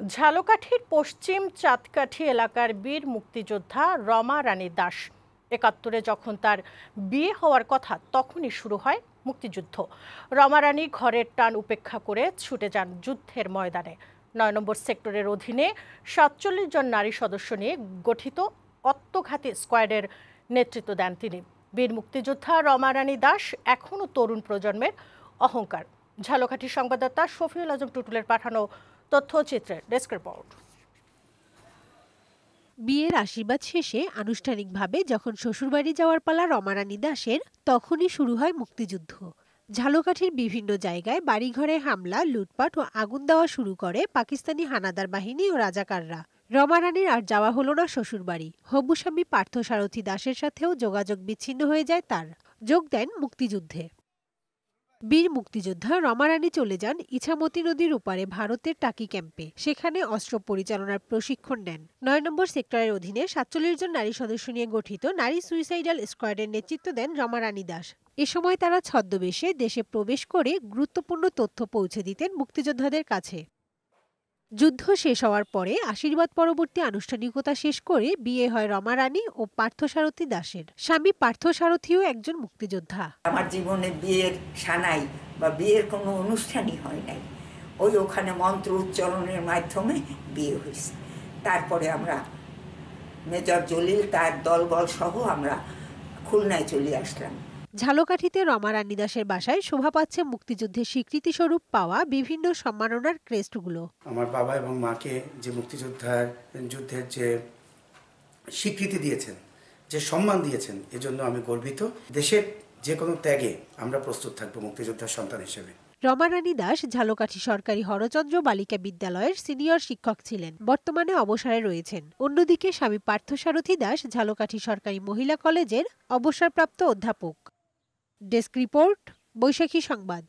ঝালকাঠির পশ্চিম চাঁদকাঠি এলাকার বীর মুক্তিযোদ্ধা রমা রানী দাস। একাত্তরে যখন তার বিয়ে হওয়ার কথা তখনই শুরু হয় মুক্তিযুদ্ধ। রমা রানী ঘরের টান উপেক্ষা করে ছুটে যান যুদ্ধের ময়দানে। নয় নম্বর সেক্টরের অধীনে সাতচল্লিশ জন নারী সদস্য নিয়ে গঠিত অত্যাঘাতী স্কোয়াডের নেতৃত্ব দেন তিনি। বীর মুক্তিযোদ্ধা রমা রানী দাস এখনও তরুণ প্রজন্মের অহংকার। ঝালকাঠি সংবাদদাতা শফিউল আজম টুটুলের পাঠানো তথ্যচিত্রের ডেস্ক রিপোর্ট। বিয়ের আশীর্বাদ শেষে আনুষ্ঠানিকভাবে যখন শ্বশুরবাড়ি যাওয়ার পালা রমারানী দাসের, তখনই শুরু হয় মুক্তিযুদ্ধ। ঝালকাঠির বিভিন্ন জায়গায় বাড়িঘরে হামলা, লুটপাট ও আগুন দেওয়া শুরু করে পাকিস্তানি হানাদার বাহিনী ও রাজাকাররা। রমারানীর আর যাওয়া হলো না শ্বশুরবাড়ি। হবু স্বামী পার্থসারথী দাসের সাথেও যোগাযোগ বিচ্ছিন্ন হয়ে যায় তার। যোগ দেন মুক্তিযুদ্ধে। বীর মুক্তিযোদ্ধা রমারানী চলে যান ইছামতি নদীর উপারে ভারতের টাকি ক্যাম্পে। সেখানে অস্ত্র পরিচালনার প্রশিক্ষণ নেন। নয় নম্বর সেক্টরের অধীনে সাতচল্লিশ জন নারী সদস্য নিয়ে গঠিত নারী সুইসাইডাল স্কোয়াডের নেতৃত্ব দেন রমারানী দাস। এ সময় তারা ছদ্মবেশে দেশে প্রবেশ করে গুরুত্বপূর্ণ তথ্য পৌঁছে দিতেন মুক্তিযোদ্ধাদের কাছে। যুদ্ধ শেষ হওয়ার পরে আশীর্বাদ পরবর্তী আনুষ্ঠানিকতা শেষ করে বিয়ে হয় রমা রানী ও পার্থসারথী দাসের। স্বামী পার্থসারথীও একজন মুক্তিযোদ্ধা। আমার জীবনে বিয়ের সানাই বা বিয়ের কোনো অনুষ্ঠানই হয় নাই। ওই ওখানে মন্ত্র উচ্চারণের মাধ্যমে বিয়ে হয়েছে। তারপরে আমরা মেজর জলিল তার দলবল সহ আমরা খুলনায় চলে আসলাম। ঝালকাঠিতে রমারানী দাসের বাসায় শোভা পাচ্ছে মুক্তিযুদ্ধের স্বীকৃতি স্বরূপ পাওয়া বিভিন্ন সম্মাননার ক্রেস্টগুলো। আমার বাবা এবং মাকে যে মুক্তিযোদ্ধার যুদ্ধের যে স্বীকৃতি দিয়েছেন যে সম্মান দিয়েছেন এজন্য আমি গর্বিত। দেশের যে কোনো ত্যাগে আমরা প্রস্তুত থাকব মুক্তিযোদ্ধার সন্তান হিসেবে। রমারানী দাস ঝালকাঠি সরকারি হরচন্দ্র বালিকা বিদ্যালয়ের সিনিয়র শিক্ষক ছিলেন বর্তমানে অবসরে রয়েছেন। অন্যদিকে স্বামী পার্থসারথী দাস ঝালকাঠি সরকারি মহিলা কলেজের অবসরপ্রাপ্ত অধ্যাপক। ডেস্ক রিপোর্ট বৈশাখী সংবাদ।